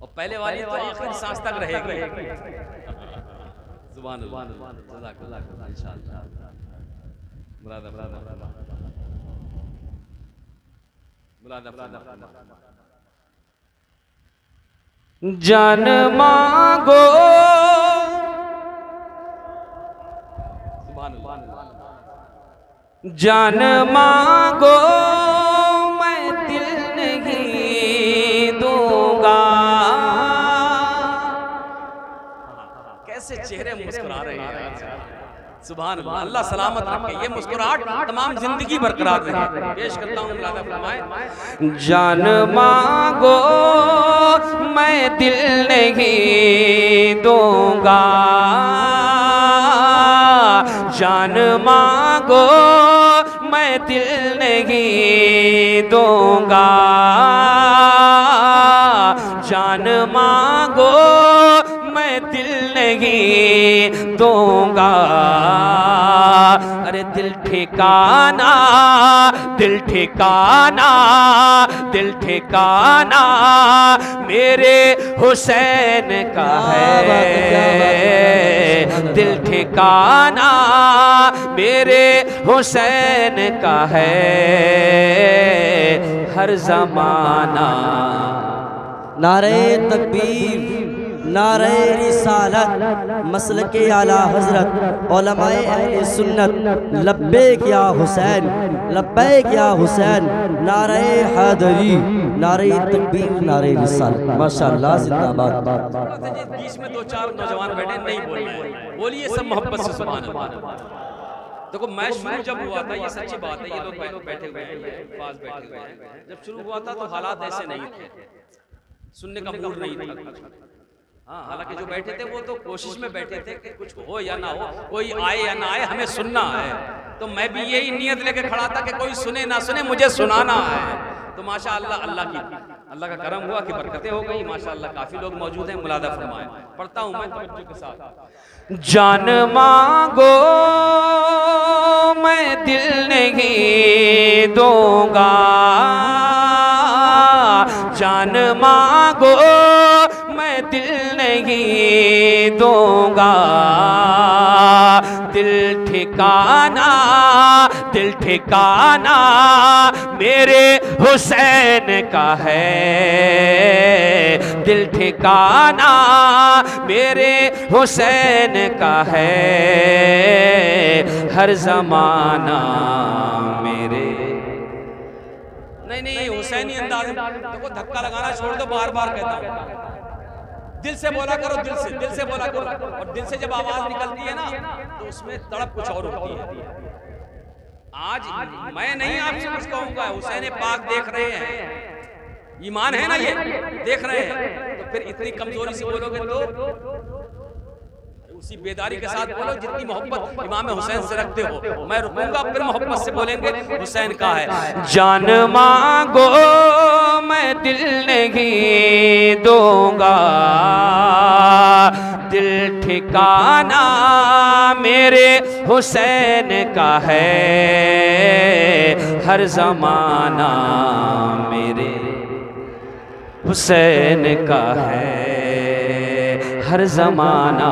और पहले वाली तो आखिरी सांस तक रहेगी ज़ुबान जान मांगो। जान मांगो। सुबह अल्लाह अल्लाह सलामत रखे। ये मुस्कुराहट तमाम ज़िंदगी बरकरार रहे। पेश करता हूँ फरमाए जान मांगो मैं दिल नहीं दूँगा। जान मांगो मैं दिल नहीं दूँगा। जान मांगो नहीं दूँगा। अरे दिल ठिकाना दिल ठिकाना दिल ठिकाना मेरे हुसैन का है। दिल ठिकाना मेरे हुसैन का है। हर जमाना नारे तकबीर। नारे रिसालत मसल के आला हज़रत सुन्नत, लब्बे क्या हुसैन, लब्बे क्या हुसैन, नारे हैदरी, नारे तकबीर, नारे रिसालत। माशाअल्लाह जिंदाबाद। बीच में दो चार नौजवान बैठे नहीं बोल रहे बोलिए सब मोहब्बत से सुभान अल्लाह। देखो, मैं शुरू जब हुआ था, ये सच्ची बात है, ये लोग बैठे हुए हैं पास बैठे हुए हैं। जब शुरू हुआ था तो हालात ऐसे नहीं थे। सुनने का मूड नहीं था। हालाँकि जो बैठे थे वो तो कोशिश में बैठे थे कि कुछ हो या ना हो कोई आए या ना आए हमें सुनना है। तो मैं भी यही नियत लेके खड़ा था कि कोई सुने ना सुने मुझे सुनाना है। तो माशा अल्लाह अल्लाह की अल्लाह का करम हुआ कि बरकतें हो गई। माशा अल्लाह काफ़ी लोग मौजूद हैं मुलादा फरमाए। पढ़ता हूँ मैं तवज्जो के साथ। जान मांगो मैं दिल नहीं दूँगा। जान मांगो मैं दिल नहीं दूँगा। दिल ठिकाना दिल ठिकाना मेरे हुसैन का है। दिल ठिकाना मेरे हुसैन का है। हर जमाना मेरे। नहीं नहीं, हुसैनी अंदाज देखो, धक्का लगाना छोड़ दो बार बार कहता हूँ। दिल से बोला करो दिल से दिल से बोला करो। और दिल से जब आवाज़ निकलती है ना तो उसमें तड़प कुछ और होती है। आज मैं नहीं आपसे कुछ कहूँगा हुसैन पाक देख रहे हैं। ईमान है ना ये? देख रहे हैं। तो फिर इतनी कमज़ोरी से बोलोगे तो? उसी बेदारी के साथ बोलो जितनी मोहब्बत इमाम हुसैन से रखते हो। मैं रुकूँगा फिर मोहब्बत से बोलेंगे हुसैन का है। जान मांगो मैं दिल नहीं दूँगा। दिल ठिकाना मेरे हुसैन का है। हर जमाना मेरे हुसैन का है। हर जमाना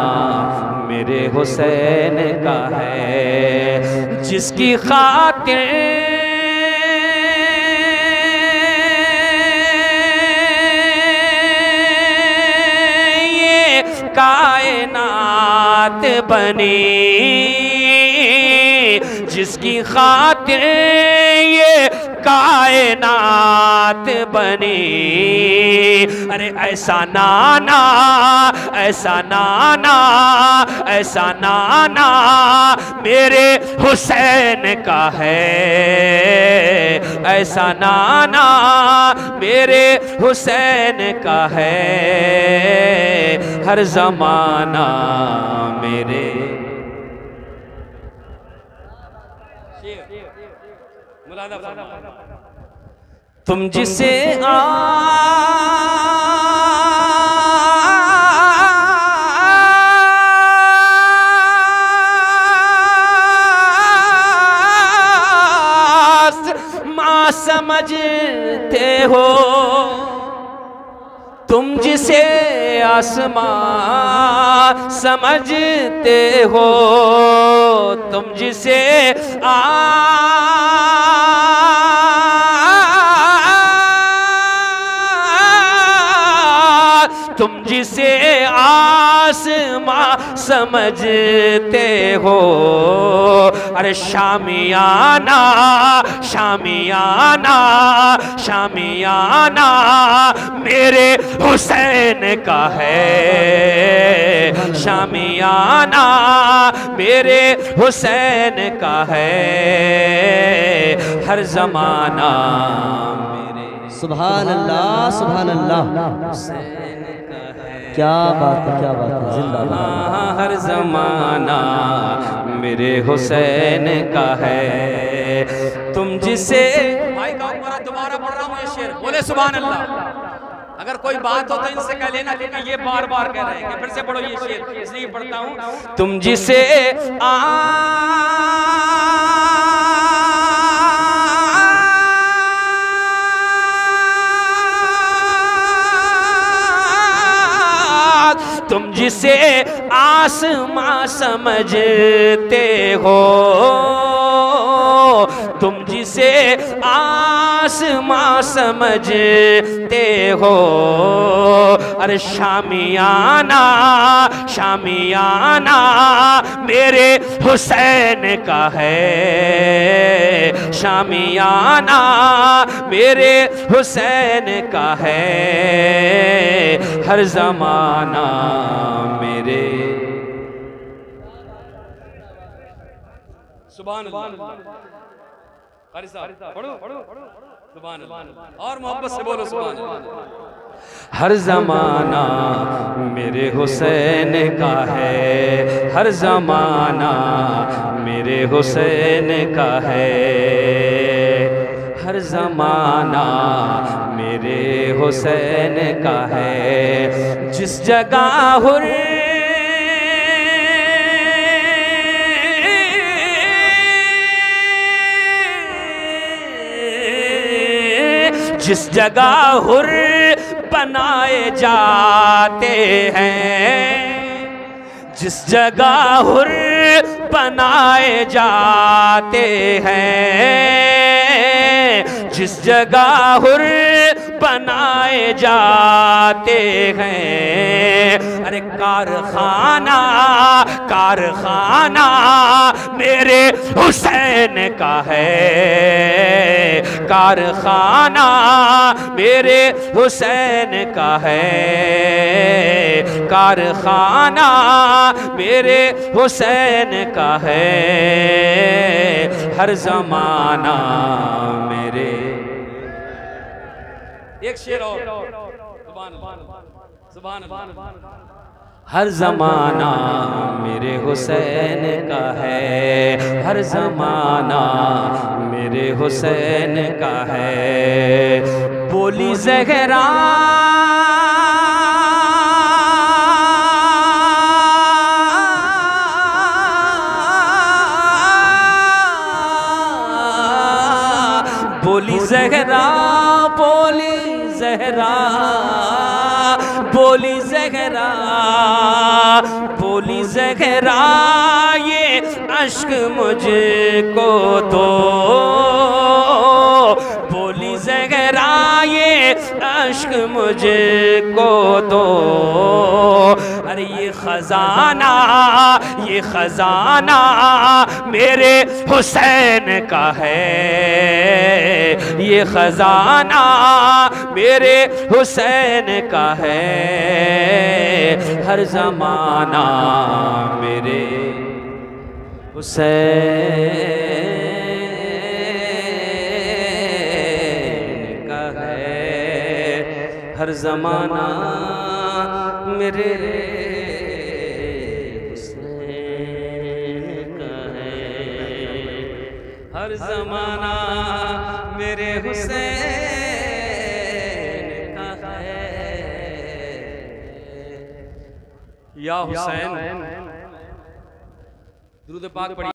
मेरे हुसैन का है। जिसकी खातिर ये कायनात बनी। जिसकी खातिर ये कायनात बनी। अरे ऐसा नाना ऐसा नाना ऐसा नाना मेरे हुसैन का है। ऐसा नाना मेरे हुसैन का है। हर जमाना मेरे। तुम जिसे समझते हो। तुम जिसे आसमां समझते हो तुम जिसे आ तुम जिसे आसमां समझते हो। अरे शामियाना शामियाना शामियाना, मेरे हुसैन का है। शामियाना, मेरे हुसैन का है। हर जमाना मेरे। सुभान अल्लाह सुभान अल्लाह क्या बात है क्या बात है हाँ, हर जमाना मेरे हुसैन का है। तुम जिसे भाई का ऊपर दोबारा पढ़ रहा हूँ ये शेर। बोले सुभान अल्लाह अगर कोई बात हो तो इनसे कह लेना क्योंकि ये बार बार कह रहे हैं फिर से पढ़ो ये शेर इसलिए पढ़ता हूँ। तुम जिसे आ तुम जिसे आसमां समझते हो, तुम जिसे आसमां समझते हो। अरे शामियाना शामियाना मेरे हुसैन का है। शामियाना मेरे हुसैन का है। हर जमाना मेरे। और मोहब्बत से बोलो अल्लाह हर जमाना मेरे हुसैन का है। हर जमाना मेरे हुसैन का है। हर जमाना मेरे हुसैन का है। जिस जगह हुर जिस जगह हुर बनाए जाते हैं, जिस जगह हुर बनाए जाते हैं, जिस जगह हुर बनाए जाते हैं। अरे कारखाना कारखाना मेरे हुसैन का है। कारखाना मेरे हुसैन का है। कारखाना मेरे हुसैन का है। हर जमाना मेरे एक शेर और। हर जमाना मेरे हुसैन का है। हर जमाना मेरे हुसैन का है। बोली जहरा बोली जहरा बोली जहरा बोली जहरा बोली जहरा, ये अश्क मुझको दो। बोली जहरा, ये अश्क मुझको दो। खजाना, ये खजाना मेरे हुसैन का है। ये खजाना मेरे हुसैन का है। हर जमाना मेरे हुसैन का है। हर जमाना मेरे हर जमाना मेरे हुसैन का है। या हुसैन। दुरूद पाक पढ़िए।